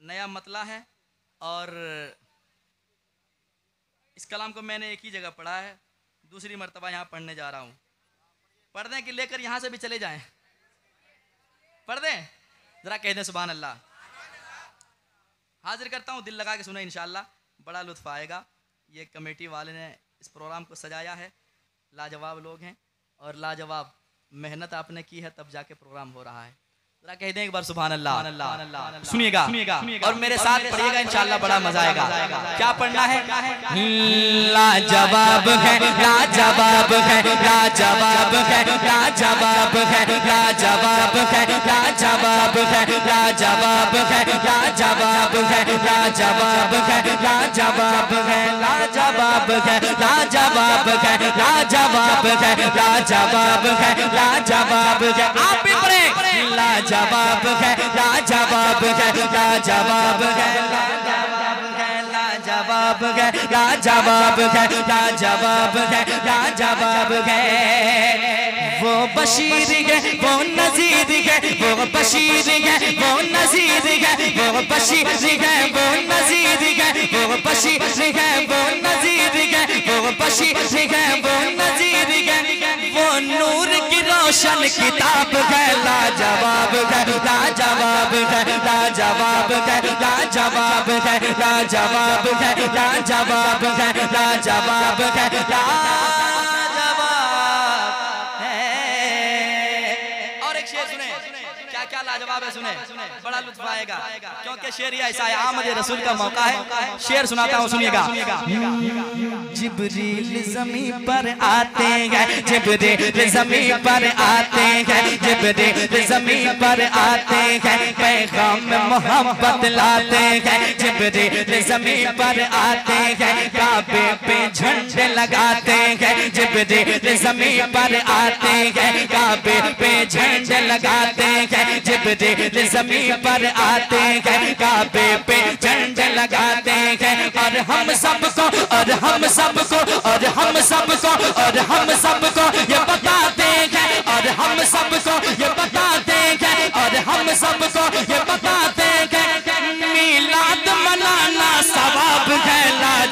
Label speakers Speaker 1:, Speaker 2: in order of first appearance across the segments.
Speaker 1: नया मतला है और इस कलाम को मैंने एक ही जगह पढ़ा है, दूसरी मरतबा यहाँ पढ़ने जा रहा हूँ। पढ़ दें कि लेकर यहाँ से भी चले जाएँ। पढ़ दें? ज़रा कह दें सुबह अल्लाह हाजिर करता हूँ, दिल लगा के सुने, इंशाल्लाह। बड़ा लुत्फ आएगा। ये कमेटी वाले ने इस प्रोग्राम को सजाया है। लाजवाब लोग हैं और लाजवाब मेहनत आपने की है, तब जाके प्रोग्राम हो रहा है। कह दें एक बार सुबह अल्लाह सुनिएगा और मेरे साथ पढ़िएगा इंशाल्लाह बड़ा मज़ा आएगा क्या पढ़ना है
Speaker 2: लाजवाब है लाजवाब है लाजवाब है लाजवाब है लाजवाब है लाजवाब है लाजवाब है लाजवाब है लाजवाब है लाजवाब है लाजवाब है लाजवाब है लाजवाब है लाजवाब है लाजवाब है जवाब है ला जवाब है ला जवाब है। लाजवाब है ला जवाब है, लाजवाब है लाजवाब है। वो बशीर है, वो नजीर है, वो बशीर है, वो नजीर है, वो बशीर है, वो नजीर है, वो बशीर है, वो नजीर है, वो बशीर है, वो नजीर है। क्वेश्चन किताब है जवाब है ला जवाब है ला जवाब है ला जवाब है जवाब है
Speaker 1: जवाब है जवाब है क्या क्या लाजवाब है सुने? बड़ा लुत्फ आएगा। क्योंकि शेर ये ऐसा है आमद रसूल का मौका है। शेर सुनाता हूँ सुनिएगा।
Speaker 2: जिब्रील जमी पर आते हैं। जिब्रील जमी पर आते हैं। जिब्रील जमी पर आते हैं। पैगाम मोहब्बत लाते हैं। जिब्रील जमी पर आते हैं। काबे पे झंडे लगाते हैं। जिब्रील जमी पर आते हैं। काबे पे झंडे लगाते हैं। जिब्रील ज़मीन पर आते हैं, काबे पे झंड लगाते हैं, और हम सबको, और हम सबको, और हम सबको, और हम सबको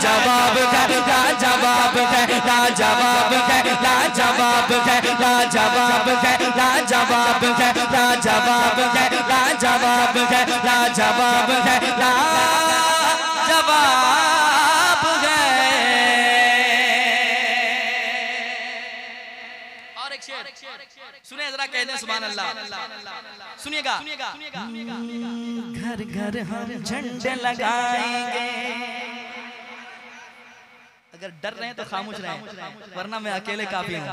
Speaker 2: लाजवाब है लाजवाब है लाजवाब है लाजवाब है लाजवाब है लाजवाब है लाजवाब है लाजवाब है लाजवाब है लाजवाब
Speaker 1: और एक शेर सुने जरा कह दें सुबह अल्लाह सुनिएगा।
Speaker 2: घर घर हम झंडे लगाएँगे।
Speaker 1: अगर डर रहे हैं तो खामोश रहे वरना मैं अकेले काफ़ी हूँ।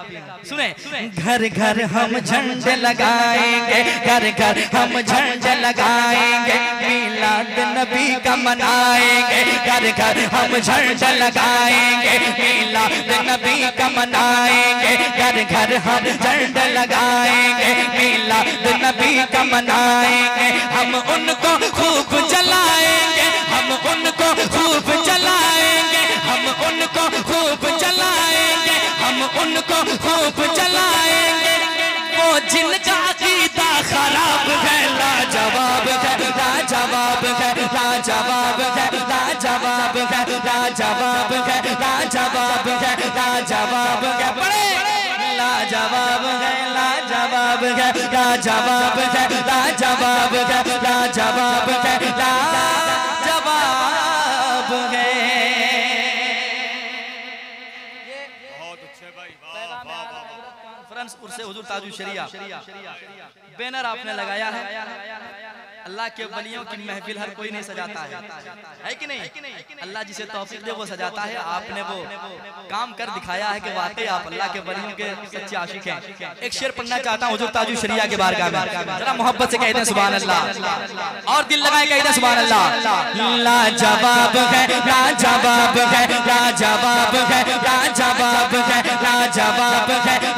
Speaker 1: सुने
Speaker 2: घर घर हम झंडे लगाएँगे घर घर हम झंडे लगाएँगे। मिलाद नबी का मनाएँगे घर घर हम झंडे लगाएँगे। मिलाद नबी का मनाएँगे घर घर हम झंडे लगाएँगे। मिलाद नबी का मनाएँगे हम उनको खूब जलाएँगे हम उनको खूब जलाएँगे। हम उनको खूब जलाएँगे हम उनको खूब जलाएँगे वो जिनका अकीदा खराब है लाजवाब है लाजवाब है लाजवाब है लाजवाब है लाजवाब है लाजवाब है लाजवाब है बड़े लाजवाब है लाजवाब है लाजवाब है लाजवाब है लाजवाब है लाजवाब
Speaker 1: उर्से हुजूर ताजु शरिया। बैनर आपने लगाया है। अल्लाह के वलियों की महफिल हर कोई नहीं सजाता है। है कि नहीं? अल्लाह जिसे तौफीक दे वो सजाता है। आपने वो काम कर दिखाया है कि वाकई आप अल्लाह के वलियों के सच्चे आशिक हैं। एक शेर पढ़ना चाहता हूँ हुजूर ताजु शरिया के बारगाह में। जरा मोहब्बत से कह दें सुभान अल्लाह और दिल लगाए कह दें सुभान अल्लाह
Speaker 2: लाजवाब है लाजवाब है लाजवाब है लाजवाब है लाजवाब है।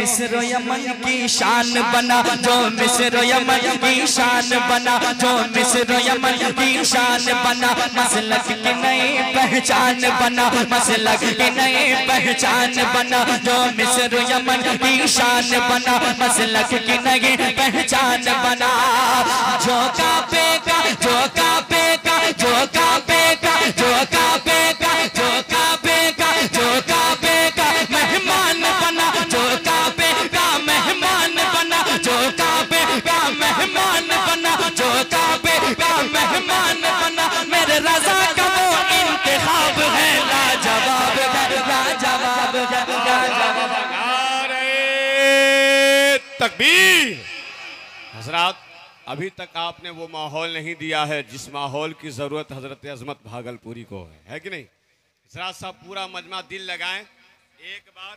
Speaker 2: मिस्र यमन की शान बना, जो मिस्र यमन की शान बना, जो मिस्र यमन की शान बना, मसलक की नई पहचान बना, मसलक की नई पहचान बना, जो मिस्र यमन की शान बना, मसलक की नई पहचान बना। कापे का, जो कापे का, जो कापे का, जो कापे का
Speaker 3: तकबीर हज़रत, अभी तक आपने वो माहौल नहीं दिया है जिस माहौल की ज़रूरत हज़रत अजमत भागलपुरी को है। है कि नहीं? हज़रत साहब, पूरा मजमा दिल लगाएँ। एक बार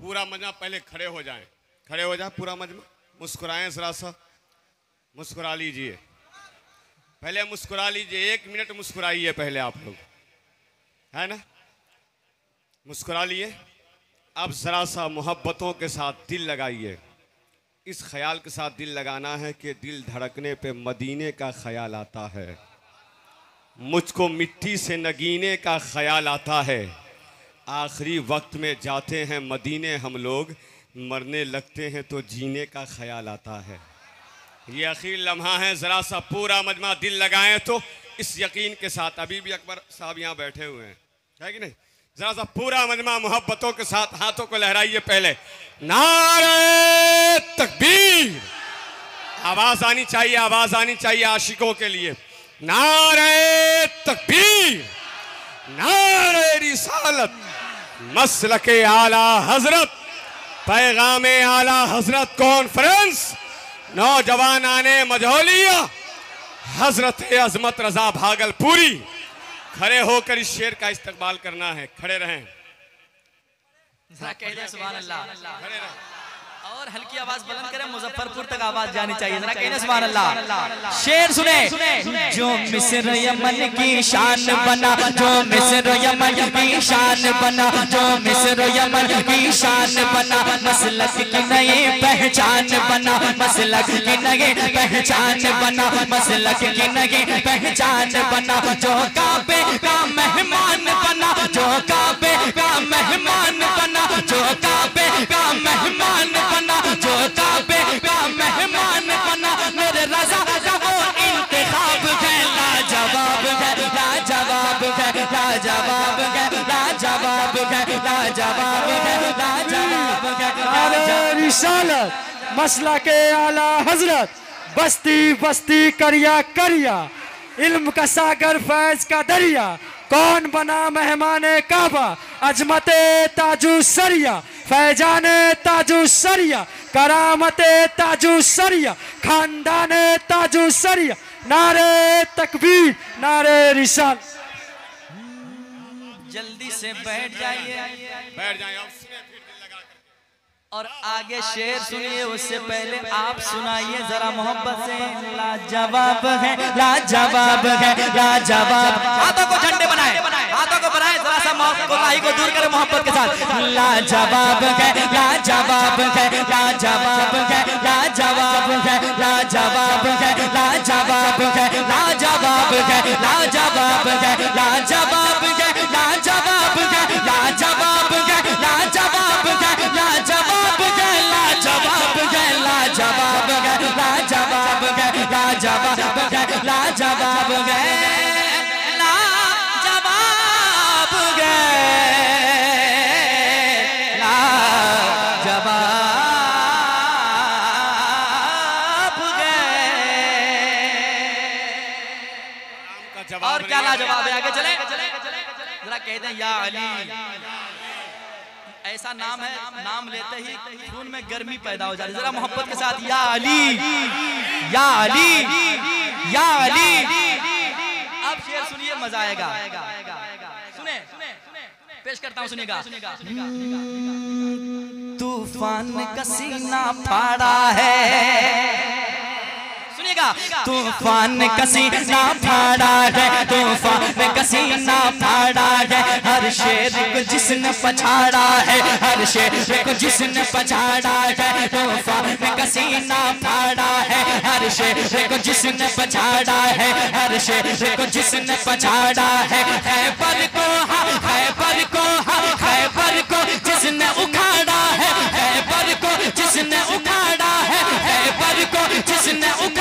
Speaker 3: पूरा मजमा पहले खड़े हो जाएँ। खड़े हो जाए पूरा मजमा। मुस्कुराएँ हज़रत साहब। मुस्कुरा लीजिए। पहले मुस्कुरा लीजिए। एक मिनट मुस्कुराइए पहले आप लोग। है ना? मुस्कुरा लिए। अब ज़रा सा मोहब्बतों के साथ दिल लगाइए। इस ख्याल के साथ दिल लगाना है कि दिल धड़कने पे मदीने का ख्याल आता है। मुझको मिट्टी से नगीने का ख्याल आता है। आखिरी वक्त में जाते हैं मदीने हम लोग, मरने लगते हैं तो जीने का ख्याल आता है। ये आखिर लम्हा है, ज़रा सा पूरा मजमा दिल लगाएँ तो इस यकीन के साथ अभी भी अकबर साहब यहाँ बैठे हुए हैं। है कि नहीं? ज़रा सा पूरा मजमा मोहब्बतों के साथ हाथों को लहराइए पहले। नारे तकबीर। आवाज़ आनी चाहिए, आवाज़ आनी चाहिए आशिकों के लिए। नारे तकबीर। नारे रिसालत। मसल के आला हज़रत। पैगाम आला हज़रत कॉन्फ्रेंस। नौजवान आने मझौलिया। हज़रत अजमत रजा भागलपुरी। खड़े होकर इस शेर का इस्तेमाल करना है खड़े रहें।
Speaker 1: जरा कह अल्लाह
Speaker 3: खड़े रहें।
Speaker 1: और हल्की आवाज़ बुलंद करें मुजफ्फरपुर तक आवाज़ जानी चाहिए। जरा कहने सुभान अल्लाह। शेर सुने
Speaker 2: जो मिस्र यमन की शान बना जो मिस्र यमन की शान बना जो मिस्र यमन की शान बना मसलक की नई पहचान बना मसलक की नई पहचान बना मसलक की नई पहचान बना जो काबे का मेहमान बना जो काबे का मेहमान बना जो काबे का
Speaker 4: रिसालत। मसला के आला हज़रत। बस्ती बस्ती करिया करिया। इल्म का सागर फैज का दरिया। कौन बना मेहमान काबा? अजमते ताजू सरिया। फैजान ताजू सरिया। करामत ताजू सरिया। खानदान ताजू सरिया। नारे तकबीर नारे रिसाल।
Speaker 1: जल्दी से बैठ जाइए।
Speaker 3: बैठ जाएँ अब सुने फिर दिल लगा कर
Speaker 1: और आगे शेर सुनिए उससे पहले आप सुनाइए जरा मोहब्बत से लाजवाब है
Speaker 2: लाजवाब है लाजवाब
Speaker 1: हाथों को झंडे बनाए हाथों को बनाए जरा सा कोताही को दूर करें मोहब्बत के साथ
Speaker 2: लाजवाब है लाजवाब है लाजवाब है लाजवाब है लाजवाब है लाजवाब है लाजवाब है लाजवाब है लाजवाब है लाजवाब है लाजवाब है लाजवाब है लाजवाब है लाजवाब है लाजवाब है लाजवाब है लाजवाब है, लाजवाब
Speaker 3: जवाब
Speaker 1: और क्या लाजवाब है? आगे चले। जरा कहते हैं या अली। ऐसा नाम है, नाम लेते ही खून में गर्मी पैदा हो जाती है। जरा मोहब्बत के साथ, या अली या अली या अली। अब शेर सुनिए, मज़ा आएगा। सुने, पेश करता हूँ, सुनिएगा।
Speaker 2: तूफ़ान का सीना फाड़ा है। तूफ़ान का सीना फाड़ा है तूफ़ान का सीना फाड़ा है। हर शेर को जिसने पछाड़ा है हर शेर को जिसने पछाड़ा है तूफ़ान का सीना फाड़ा है। हर शेर को जिसने पछाड़ा है हर शेर को जिसने पछाड़ा है। है पर को हा है पर को हा है पर को जिसने उखाड़ा है। है पर को जिसने उखाड़ा है है पर को जिसने उखाड़ा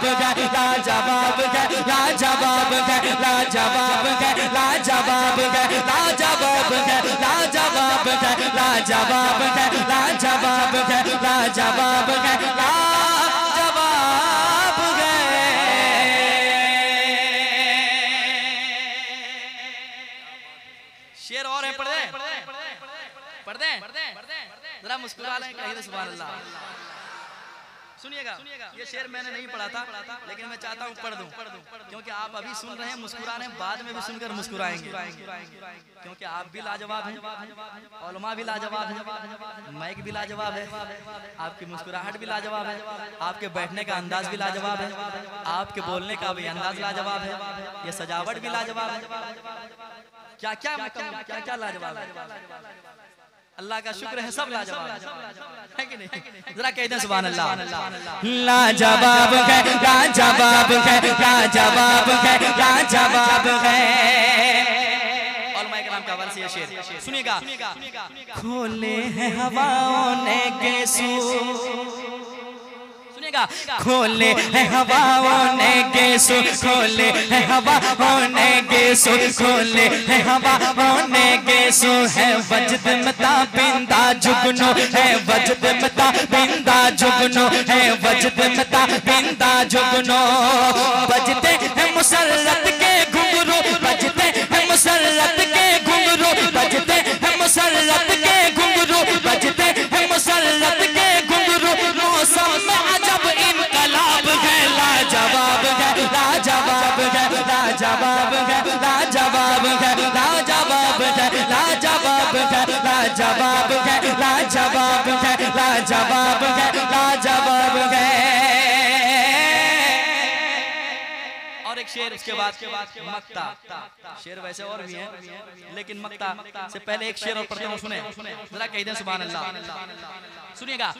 Speaker 2: जवाब है ला जवाब है ला जवाब है ला जवाब है ला जवाब है ला जवाब है ला जवाब है ला जवाब है ला जवाब है ला जवाब है ला
Speaker 1: शेर पढ़ दे पढ़ दे पढ़ दे जरा मुस्कुरा लें कहीं सुबह अल्लाह सुनिएगा सुनिएगा ये शेर मैंने नहीं पढ़ा था, लेकिन मैं चाहता हूँ पढ़ दूँ, क्योंकि आप अभी सुन रहे हैं मुस्कुरा रहे हैं बाद में भी सुनकर मुस्कुराएँगे। क्योंकि आप भी लाजवाब हैं ओलमा भी लाजवाब है, माइक भी लाजवाब है, आपकी मुस्कुराहट भी लाजवाब है, आपके बैठने का अंदाज भी लाजवाब है, आपके बोलने का भी अंदाज लाजवाब है, ये सजावट भी लाजवाब है। क्या क्या क्या क्या लाजवाब है? अल्लाह का शुक्र है सब लाजवाब है कि नहीं? जरा कह दें सुबह अल्लाह।
Speaker 2: लाजवाब है लाजवाब है लाजवाब है लाजवाब है।
Speaker 1: और मैं नाम का हवाले से ये शेर। सुनिएगा।
Speaker 2: खोले हैं हवाओं ने गेसू खोले है हवाओं ने गेसो खोले है हवाओं के गेसो खोले है हवाओं ने गेसो है वजद मता बिंदा जुगनो है वजद मता बिंदा जुगनो है वजद मता बिंदा जुगनो। बजते
Speaker 1: शेर, उसके बाद मक्ता। शेर वैसे और भी है, लेकिन मक्ता से पहले एक शेर और पढ़ते हैं सुने जरा कह दें सुबह अल्लाह सुनिएगा।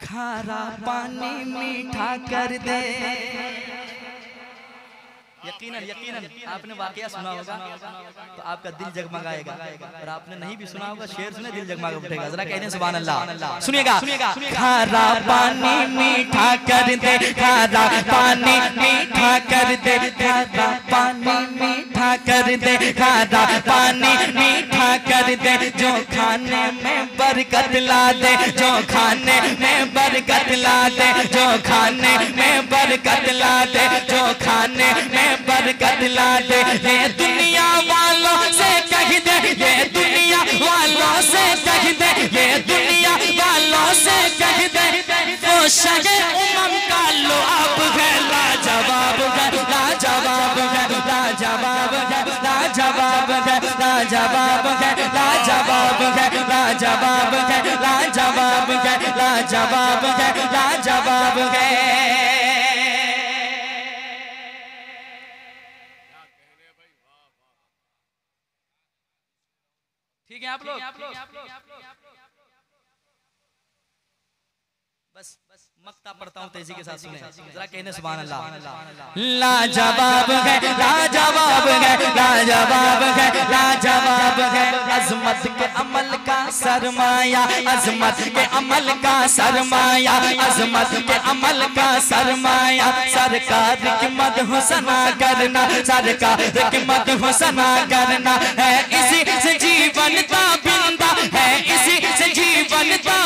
Speaker 2: खारा पानी मीठा कर दे
Speaker 1: यकीनन यकीनन आपने वाकया सुना होगा तो आपका दिल जगमगाएगा और आपने नहीं भी सुना होगा शेर सुने दिल जगमगा उठेगा। जरा कह दें सुभान अल्लाह सुनिएगा। सुनिएगा।
Speaker 2: खारा पानी मीठा कर दे खारा पानी मीठा कर दे खारा पानी मीठा कर दे खारा पानी मीठा कर दे जो खाने में बरकत ला दे जो खाने में बरकत ला दे जो खाने में बरकत ला दे जो खाने में बरकत ला दे ये दुनिया वालों से कह दे ये दुनिया वालों से कह दे ये दुनिया वालों से कह दे वो शगे उमम का लो आप है लाजवाब है लाजवाब है लाजवाब है लाजवाब है लाजवाब है लाजवाब है लाजवाब है लाजवाब है लाजवाब है लाजवाब है
Speaker 1: ठीक है आप लोग? बस बस, मक्ता पढ़ता हूँ, तेज़ी के साथ सुने। जरा कहने सुभान अल्लाह
Speaker 2: लाजवाब है लाजवाब है लाजवाब है लाजवाब है। अजमत के अमल का सरमाया, अजमत के अमल का सरमाया, अजमत के अमल का सरमाया। सरकार की मद हुसना करना, सरकार की मद हुसना करना। है इसी से जीवन का बिंदा, है इसी से जीवन का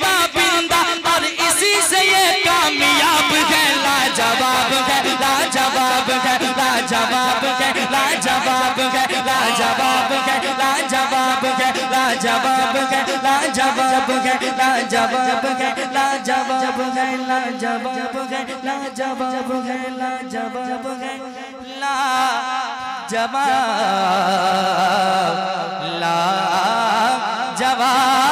Speaker 2: का बिंदा और इसी से ये कामयाब है लाजवाब है लाजवाब है लाजवाब है लाजवाब है लाजवाब है लाजवाब है लाजवाब है लाजवाब है लाजवाब है लाजवाब है लाजवाब है लाजवाब है लाजवाब है लाजवाब लाजवाब